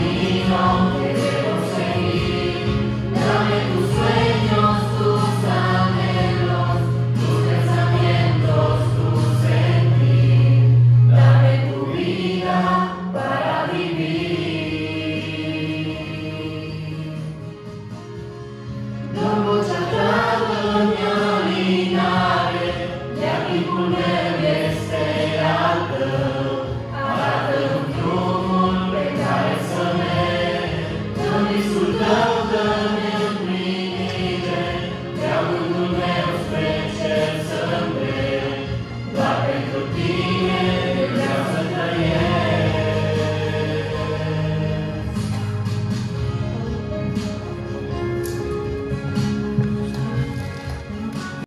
No te debo seguir, dame tus sueños, tus anhelos, tus pensamientos, tus sentidos, dame tu vida para vivir. No muchas gracias, mi abinader, de aquí por.